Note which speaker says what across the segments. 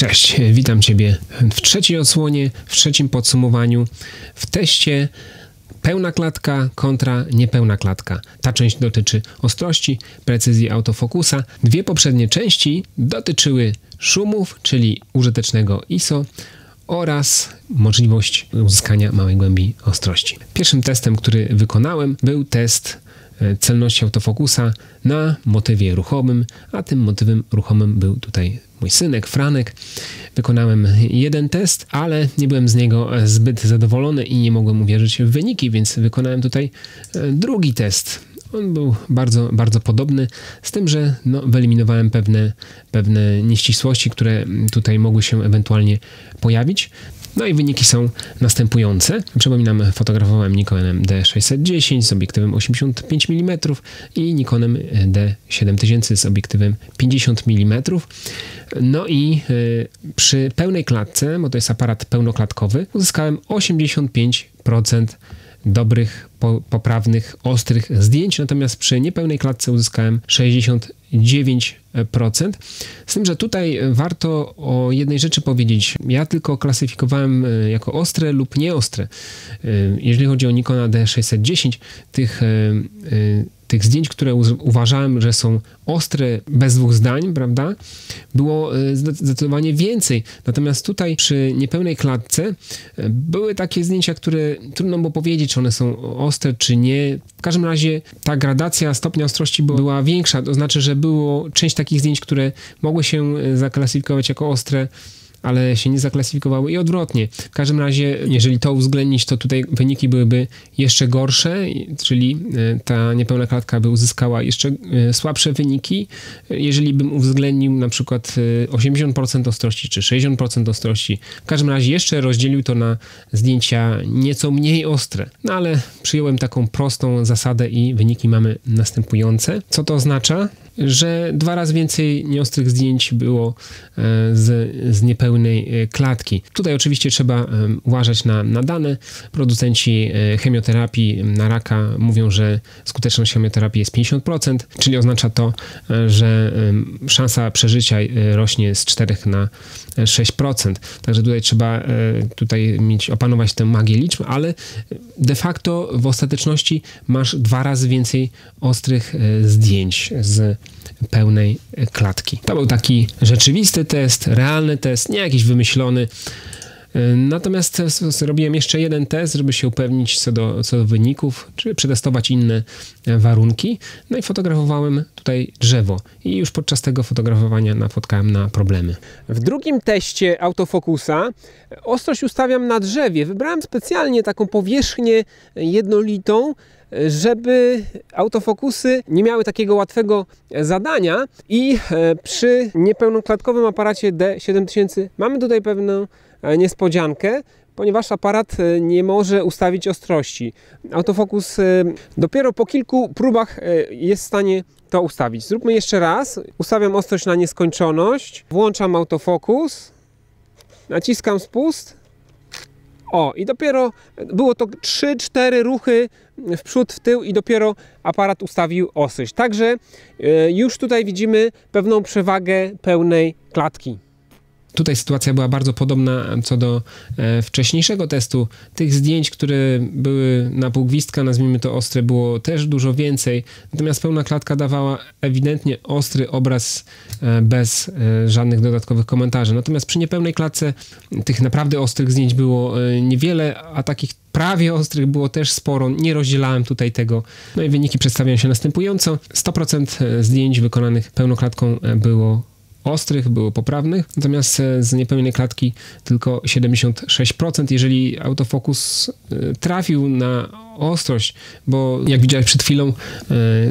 Speaker 1: Cześć, witam Ciebie w trzeciej odsłonie, w trzecim podsumowaniu, w teście pełna klatka kontra niepełna klatka. Ta część dotyczy ostrości, precyzji autofokusa. Dwie poprzednie części dotyczyły szumów, czyli użytecznego ISO oraz możliwość uzyskania małej głębi ostrości. Pierwszym testem, który wykonałem, był test celności autofokusa na motywie ruchomym, a tym motywem ruchomym był tutaj mój synek Franek. Wykonałem jeden test, ale nie byłem z niego zbyt zadowolony i nie mogłem uwierzyć w wyniki, więc wykonałem tutaj e, drugi test. On był bardzo, bardzo podobny, z tym, że no, wyeliminowałem pewne, pewne nieścisłości, które tutaj mogły się ewentualnie pojawić. No i wyniki są następujące. Przypominam, fotografowałem Nikonem D610 z obiektywem 85 mm i Nikonem D7000 z obiektywem 50 mm. No i y, przy pełnej klatce, bo to jest aparat pełnoklatkowy, uzyskałem 85% dobrych, po, poprawnych, ostrych zdjęć, natomiast przy niepełnej klatce uzyskałem 69%. Z tym, że tutaj warto o jednej rzeczy powiedzieć. Ja tylko klasyfikowałem e, jako ostre lub nieostre. E, jeżeli chodzi o Nikona D610, tych e, tych zdjęć, które uważałem, że są ostre, bez dwóch zdań, prawda, było e, zdecydowanie więcej. Natomiast tutaj przy niepełnej klatce e, były takie zdjęcia, które trudno było powiedzieć, czy one są ostre, czy nie. W każdym razie ta gradacja stopnia ostrości była większa, to znaczy, że było część takich zdjęć, które mogły się e, zaklasyfikować jako ostre, ale się nie zaklasyfikowały i odwrotnie. W każdym razie, jeżeli to uwzględnić, to tutaj wyniki byłyby jeszcze gorsze, czyli e, ta niepełna klatka by uzyskała jeszcze e, słabsze wyniki. Jeżeli bym uwzględnił na przykład 80% e, ostrości czy 60% ostrości, w każdym razie jeszcze rozdzielił to na zdjęcia nieco mniej ostre. No ale przyjąłem taką prostą zasadę i wyniki mamy następujące. Co to oznacza? Że dwa razy więcej nieostrych zdjęć było e, z, z niepełnej e, klatki. Tutaj oczywiście trzeba e, uważać na, na dane. Producenci chemioterapii na raka mówią, że skuteczność chemioterapii jest 50%, czyli oznacza to, że szansa przeżycia rośnie z 4 na 6%. Także tutaj trzeba tutaj mieć, opanować tę magię liczb, ale de facto w ostateczności masz dwa razy więcej ostrych zdjęć z pełnej klatki. To był taki rzeczywisty test, realny test, nie jakiś wymyślony. Natomiast zrobiłem jeszcze jeden test, żeby się upewnić co do, co do wyników, czy przetestować inne warunki. No i fotografowałem tutaj drzewo. I już podczas tego fotografowania napotkałem na problemy.
Speaker 2: W drugim teście autofokusa ostrość ustawiam na drzewie. Wybrałem specjalnie taką powierzchnię jednolitą, żeby autofokusy nie miały takiego łatwego zadania i e, przy niepełnoklatkowym aparacie D7000 mamy tutaj pewną e, niespodziankę, ponieważ aparat e, nie może ustawić ostrości. Autofokus dopiero po kilku próbach jest w stanie to ustawić. Zróbmy jeszcze raz. Ustawiam ostrość na nieskończoność, włączam autofokus, naciskam spust o, i dopiero było to 3-4 ruchy w przód, w tył i dopiero aparat ustawił ostrość. Także e, już tutaj widzimy pewną przewagę pełnej klatki.
Speaker 1: Tutaj sytuacja była bardzo podobna co do e, wcześniejszego testu. Tych zdjęć, które były na pół gwizdka, nazwijmy to ostre, było też dużo więcej. Natomiast pełna klatka dawała ewidentnie ostry obraz e, bez e, żadnych dodatkowych komentarzy. Natomiast przy niepełnej klatce tych naprawdę ostrych zdjęć było e, niewiele, a takich prawie ostrych było też sporo. Nie rozdzielałem tutaj tego. No i wyniki przedstawiają się następująco. 100% e, zdjęć wykonanych pełnoklatką e, było ostrych, było poprawnych, natomiast e, z niepełnej klatki tylko 76%. Jeżeli autofokus e, trafił na ostrość, bo jak widziałeś przed chwilą, e,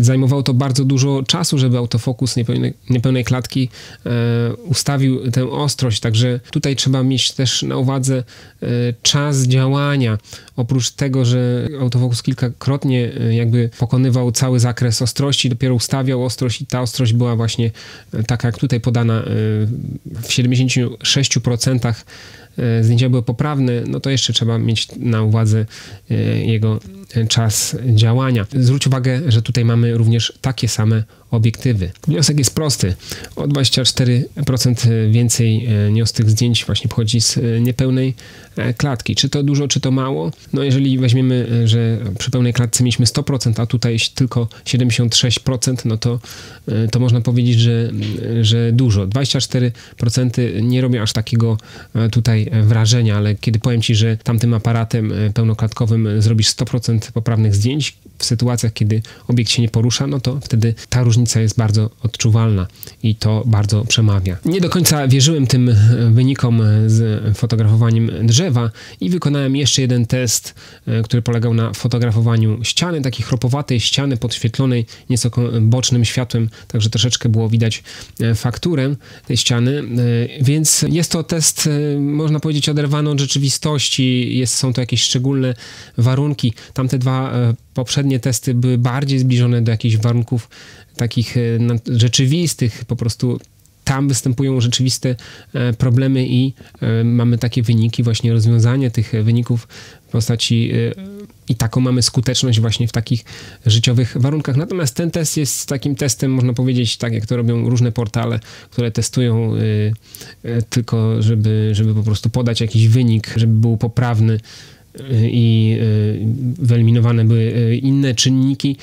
Speaker 1: zajmowało to bardzo dużo czasu, żeby autofokus niepełnej, niepełnej klatki ustawił tę ostrość, także tutaj trzeba mieć też na uwadze czas działania. Oprócz tego, że autofokus kilkakrotnie jakby pokonywał cały zakres ostrości, dopiero ustawiał ostrość i ta ostrość była właśnie taka jak tutaj podana podana y, w 76% zdjęcia były poprawne, no to jeszcze trzeba mieć na uwadze jego czas działania. Zwróć uwagę, że tutaj mamy również takie same obiektywy. Wniosek jest prosty. O 24% więcej nieostrych zdjęć właśnie pochodzi z niepełnej klatki. Czy to dużo, czy to mało? No jeżeli weźmiemy, że przy pełnej klatce mieliśmy 100%, a tutaj tylko 76%, no to, to można powiedzieć, że, że dużo. 24% nie robią aż takiego tutaj wrażenia, ale kiedy powiem Ci, że tamtym aparatem pełnoklatkowym zrobisz 100% poprawnych zdjęć, w sytuacjach, kiedy obiekt się nie porusza, no to wtedy ta różnica jest bardzo odczuwalna i to bardzo przemawia. Nie do końca wierzyłem tym wynikom z fotografowaniem drzewa i wykonałem jeszcze jeden test, e, który polegał na fotografowaniu ściany, takiej chropowatej ściany podświetlonej nieco bocznym światłem, także troszeczkę było widać e, fakturę tej ściany, e, więc jest to test, można powiedzieć, oderwany od rzeczywistości, jest, są to jakieś szczególne warunki. Tamte dwa poprzednie testy były bardziej zbliżone do jakichś warunków takich e, rzeczywistych, po prostu tam występują rzeczywiste e, problemy i e, mamy takie wyniki, właśnie rozwiązanie tych wyników w postaci i taką mamy skuteczność właśnie w takich życiowych warunkach. Natomiast ten test jest takim testem, można powiedzieć, tak jak to robią różne portale, które testują tylko, żeby, żeby po prostu podać jakiś wynik, żeby był poprawny i y, wyeliminowane były y, inne czynniki.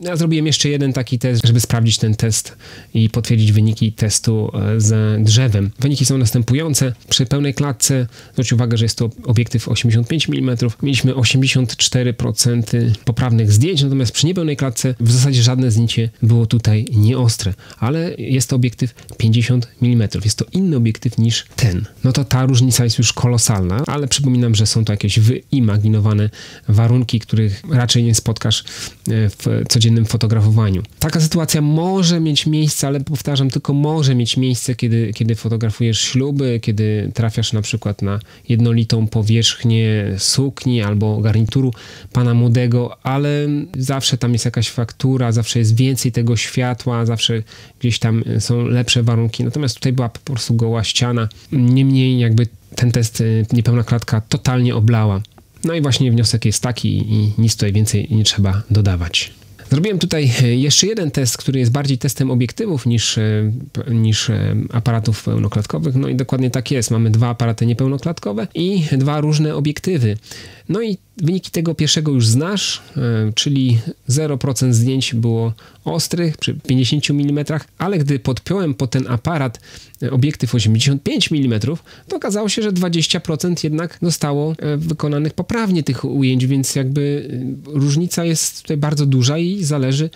Speaker 1: Ja zrobiłem jeszcze jeden taki test, żeby sprawdzić ten test i potwierdzić wyniki testu e, z drzewem. Wyniki są następujące. Przy pełnej klatce, zwróć uwagę, że jest to obiektyw 85 mm, mieliśmy 84% poprawnych zdjęć, natomiast przy niepełnej klatce w zasadzie żadne zdjęcie było tutaj nieostre, ale jest to obiektyw 50 mm. Jest to inny obiektyw niż ten. No to ta różnica jest już kolosalna, ale przypominam, że są to jakieś wyimaginowane warunki, których raczej nie spotkasz e, w codziennym codziennym fotografowaniu. Taka sytuacja może mieć miejsce, ale powtarzam, tylko może mieć miejsce, kiedy, kiedy fotografujesz śluby, kiedy trafiasz na przykład na jednolitą powierzchnię sukni albo garnituru pana młodego, ale zawsze tam jest jakaś faktura, zawsze jest więcej tego światła, zawsze gdzieś tam są lepsze warunki. Natomiast tutaj była po prostu goła ściana. Niemniej jakby ten test y, niepełna klatka totalnie oblała. No i właśnie wniosek jest taki i nic tutaj więcej nie trzeba dodawać. Zrobiłem tutaj e, jeszcze jeden test, który jest bardziej testem obiektywów niż, e, niż e, aparatów pełnoklatkowych. No i dokładnie tak jest. Mamy dwa aparaty niepełnoklatkowe i dwa różne obiektywy. No i wyniki tego pierwszego już znasz, e, czyli 0% zdjęć było ostrych przy 50 mm, ale gdy podpiąłem pod ten aparat e, obiektyw 85 mm, to okazało się, że 20% jednak zostało e, wykonanych poprawnie tych ujęć, więc jakby różnica jest tutaj bardzo duża i zależy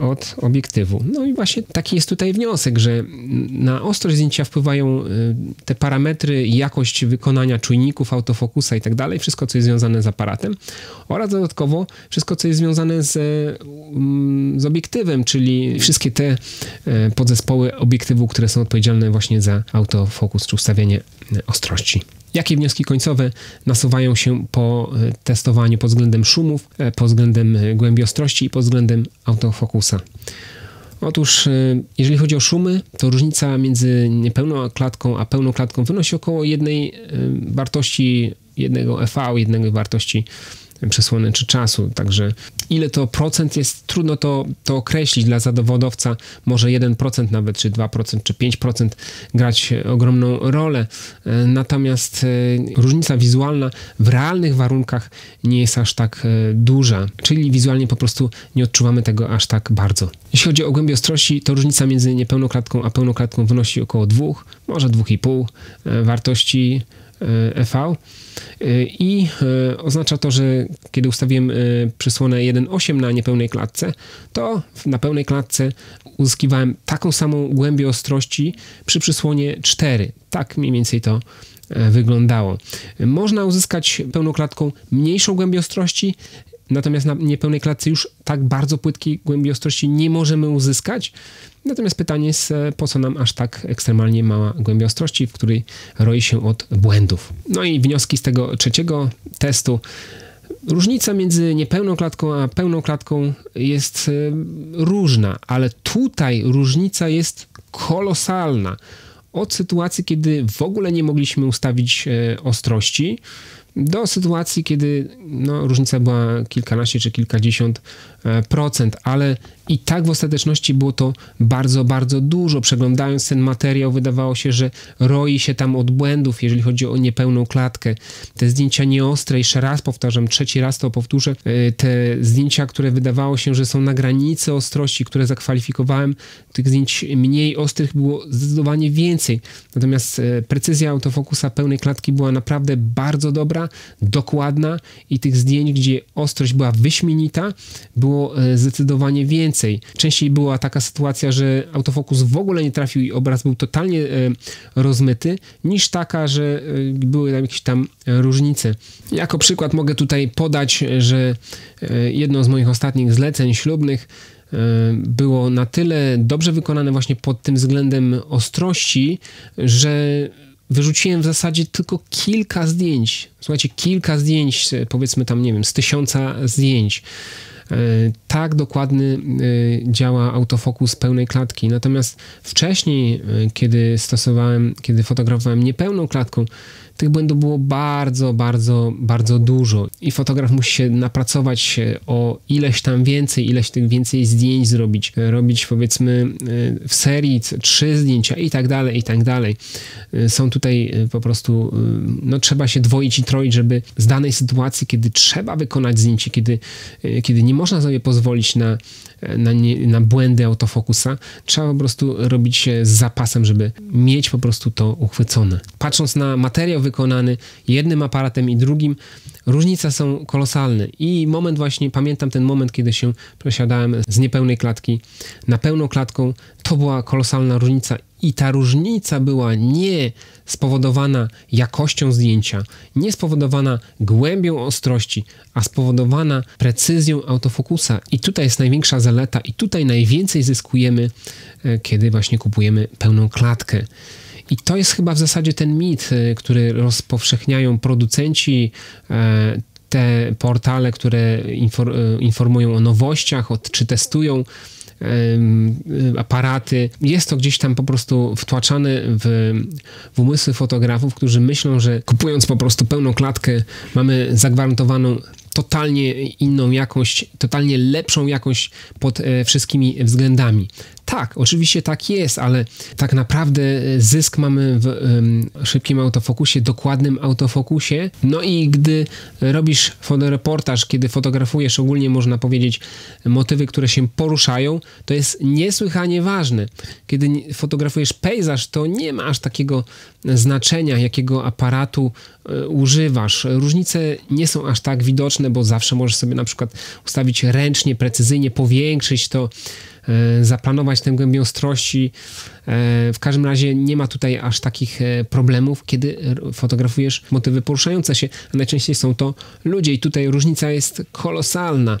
Speaker 1: od obiektywu. No i właśnie taki jest tutaj wniosek, że na ostrość zdjęcia wpływają y, te parametry, jakość wykonania czujników, autofokusa i tak dalej, wszystko co jest związane z aparatem oraz dodatkowo wszystko co jest związane z, mm, z obiektywem, czyli wszystkie te e, podzespoły obiektywu, które są odpowiedzialne właśnie za autofokus czy ustawienie ostrości. Jakie wnioski końcowe nasuwają się po e, testowaniu pod względem szumów, e, pod względem e, głębi ostrości i pod względem autofokusa? Otóż, jeżeli chodzi o szumy, to różnica między niepełną klatką a pełną klatką wynosi około jednej wartości jednego EV, jednej wartości przesłony czy czasu. Także ile to procent jest, trudno to, to określić dla zawodowca. Może 1% nawet, czy 2%, czy 5% grać ogromną rolę. E, natomiast e, różnica wizualna w realnych warunkach nie jest aż tak e, duża, czyli wizualnie po prostu nie odczuwamy tego aż tak bardzo. Jeśli chodzi o głębię ostrości, to różnica między niepełną klatką a pełną klatką wynosi około 2, może 2,5 wartości EV. I e, oznacza to, że kiedy ustawiłem e, przysłonę 1.8 na niepełnej klatce, to na pełnej klatce uzyskiwałem taką samą głębię ostrości przy przysłonie 4. Tak mniej więcej to e, wyglądało. Można uzyskać pełną klatką mniejszą głębię ostrości, natomiast na niepełnej klatce już tak bardzo płytkiej głębi ostrości nie możemy uzyskać. Natomiast pytanie jest, e, po co nam aż tak ekstremalnie mała głębia ostrości, w której roi się od błędów. No i wnioski z tego trzeciego testu. Różnica między niepełną klatką a pełną klatką jest e, różna, ale tutaj różnica jest kolosalna. od sytuacji, kiedy w ogóle nie mogliśmy ustawić ostrości, do sytuacji, kiedy no, różnica była kilkanaście czy kilkadziesiąt e, procent, ale i tak w ostateczności było to bardzo, bardzo dużo. Przeglądając ten materiał, wydawało się, że roi się tam od błędów, jeżeli chodzi o niepełną klatkę. Te zdjęcia nieostre, jeszcze raz powtarzam, trzeci raz to powtórzę, e, te zdjęcia, które wydawało się, że są na granicy ostrości, które zakwalifikowałem, tych zdjęć mniej ostrych było zdecydowanie więcej. Natomiast e, precyzja autofokusa pełnej klatki była naprawdę bardzo dobra, dokładna i tych zdjęć, gdzie ostrość była wyśmienita, było e, zdecydowanie więcej. Częściej była taka sytuacja, że autofokus w ogóle nie trafił i obraz był totalnie e, rozmyty, niż taka, że były tam jakieś tam różnice. Jako przykład mogę tutaj podać, że jedno z moich ostatnich zleceń ślubnych E, było na tyle dobrze wykonane właśnie pod tym względem ostrości, że wyrzuciłem w zasadzie tylko kilka zdjęć. Słuchajcie, kilka zdjęć, powiedzmy tam, nie wiem, z tysiąca zdjęć. E, tak dokładny e, działa autofokus pełnej klatki. Natomiast wcześniej, kiedy stosowałem, kiedy fotografowałem niepełną klatką, tych błędów było bardzo, bardzo, bardzo dużo i fotograf musi się napracować o ileś tam więcej, ileś tych więcej zdjęć zrobić, robić powiedzmy e, w serii trzy zdjęcia i tak dalej, i tak dalej. E, są tutaj e, po prostu, no trzeba się dwoić i troić, żeby z danej sytuacji, kiedy trzeba wykonać zdjęcie, kiedy, kiedy nie można sobie pozwolić na na, nie, na błędy autofokusa. Trzeba po prostu robić z zapasem, żeby mieć po prostu to uchwycone. Patrząc na materiał wykonany jednym aparatem i drugim, różnice są kolosalne. I moment właśnie, pamiętam ten moment, kiedy się przesiadałem z niepełnej klatki na pełną klatką, to była kolosalna różnica i ta różnica była nie spowodowana jakością zdjęcia, nie spowodowana głębią ostrości, a spowodowana precyzją autofokusa. I tutaj jest największa zaleta, i tutaj najwięcej zyskujemy, e, kiedy właśnie kupujemy pełną klatkę. I to jest chyba w zasadzie ten mit, e, który rozpowszechniają producenci, e, te portale, które informują o nowościach, czy testują aparaty. Jest to gdzieś tam po prostu wtłaczane w, w umysły fotografów, którzy myślą, że kupując po prostu pełną klatkę mamy zagwarantowaną totalnie inną jakość, totalnie lepszą jakość pod e, wszystkimi względami. Tak, oczywiście tak jest, ale tak naprawdę e, zysk mamy w um, szybkim autofokusie, dokładnym autofokusie. No i gdy robisz fotoreportaż, kiedy fotografujesz ogólnie można powiedzieć motywy, które się poruszają, to jest niesłychanie ważne. Kiedy fotografujesz pejzaż, to nie ma aż takiego znaczenia, jakiego aparatu używasz. Różnice nie są aż tak widoczne, bo zawsze możesz sobie na przykład ustawić ręcznie, precyzyjnie, powiększyć to E, zaplanować tę głębię ostrości. E, w każdym razie nie ma tutaj aż takich e, problemów, kiedy fotografujesz motywy poruszające się, a najczęściej są to ludzie i tutaj różnica jest kolosalna.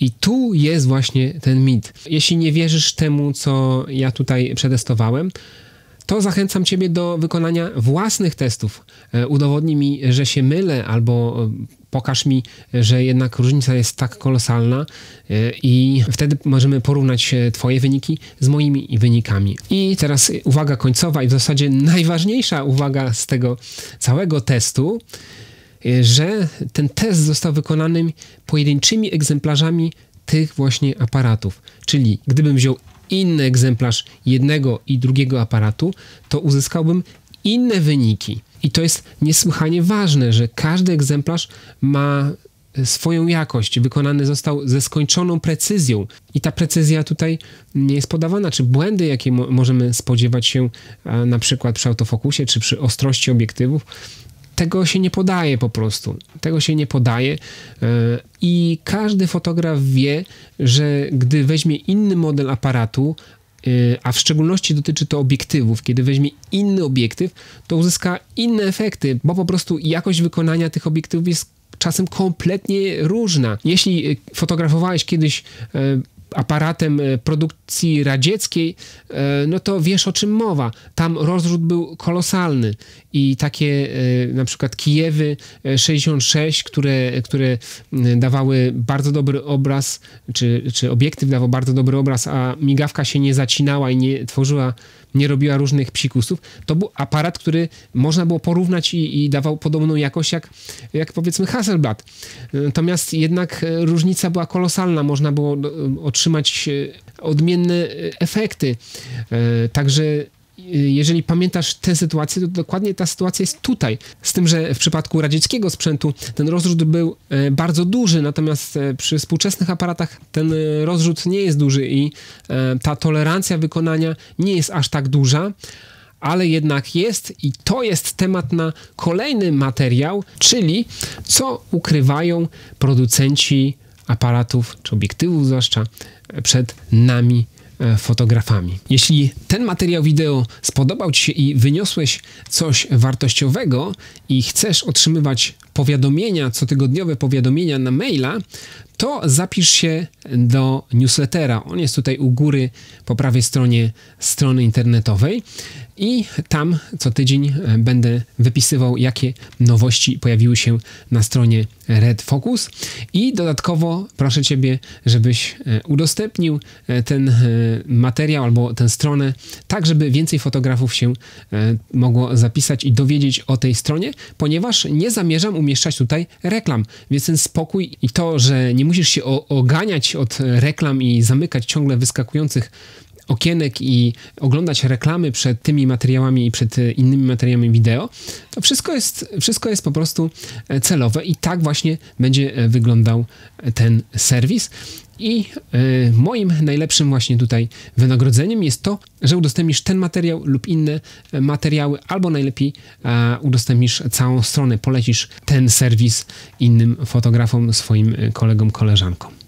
Speaker 1: I tu jest właśnie ten mit. Jeśli nie wierzysz temu, co ja tutaj przetestowałem, to zachęcam Ciebie do wykonania własnych testów. Udowodnij mi, że się mylę, albo pokaż mi, że jednak różnica jest tak kolosalna e, i wtedy możemy porównać e, Twoje wyniki z moimi wynikami. I teraz uwaga końcowa i w zasadzie najważniejsza uwaga z tego całego testu, e, że ten test został wykonany pojedynczymi egzemplarzami tych właśnie aparatów. Czyli gdybym wziął inny egzemplarz jednego i drugiego aparatu, to uzyskałbym inne wyniki. I to jest niesłychanie ważne, że każdy egzemplarz ma swoją jakość, wykonany został ze skończoną precyzją. I ta precyzja tutaj nie jest podawana, czy błędy, jakie mo możemy spodziewać się na przykład przy autofokusie, czy przy ostrości obiektywów, tego się nie podaje po prostu. Tego się nie podaje e, i każdy fotograf wie, że gdy weźmie inny model aparatu, Y, a w szczególności dotyczy to obiektywów. Kiedy weźmie inny obiektyw, to uzyska inne efekty, bo po prostu jakość wykonania tych obiektywów jest czasem kompletnie różna. Jeśli y, fotografowałeś kiedyś aparatem e, produkcji radzieckiej, e, no to wiesz o czym mowa. Tam rozrzut był kolosalny i takie e, na przykład Kijewy 66, które, które dawały bardzo dobry obraz, czy, czy obiektyw dawał bardzo dobry obraz, a migawka się nie zacinała i nie tworzyła nie robiła różnych psikusów. To był aparat, który można było porównać i, i dawał podobną jakość jak, jak powiedzmy Hasselblad. Natomiast jednak różnica była kolosalna, można było otrzymać odmienne efekty. Także jeżeli pamiętasz tę sytuację, to dokładnie ta sytuacja jest tutaj. Z tym, że w przypadku radzieckiego sprzętu ten rozrzut był e, bardzo duży, natomiast e, przy współczesnych aparatach ten e, rozrzut nie jest duży i ta tolerancja wykonania nie jest aż tak duża ale jednak jest i to jest temat na kolejny materiał, czyli co ukrywają producenci aparatów czy obiektywów zwłaszcza przed nami E, fotografami. Jeśli ten materiał wideo spodobał Ci się i wyniosłeś coś wartościowego i chcesz otrzymywać powiadomienia, cotygodniowe powiadomienia na maila, to zapisz się do newslettera. On jest tutaj u góry po prawej stronie strony internetowej. I tam co tydzień e, będę wypisywał, jakie nowości pojawiły się na stronie Red Focus. I dodatkowo proszę Ciebie, żebyś e, udostępnił e, ten materiał albo tę stronę, tak żeby więcej fotografów się mogło zapisać i dowiedzieć o tej stronie, ponieważ nie zamierzam umieszczać tutaj reklam, więc ten spokój i to, że nie musisz się oganiać od reklam i zamykać ciągle wyskakujących okienek i oglądać reklamy przed tymi materiałami i przed e, innymi materiałami wideo, to wszystko jest, wszystko jest po prostu e, celowe i tak właśnie będzie e, wyglądał ten serwis. I y, moim najlepszym właśnie tutaj wynagrodzeniem jest to, że udostępnisz ten materiał lub inne materiały, albo najlepiej y, udostępnisz całą stronę, polecisz ten serwis innym fotografom, swoim kolegom, koleżankom.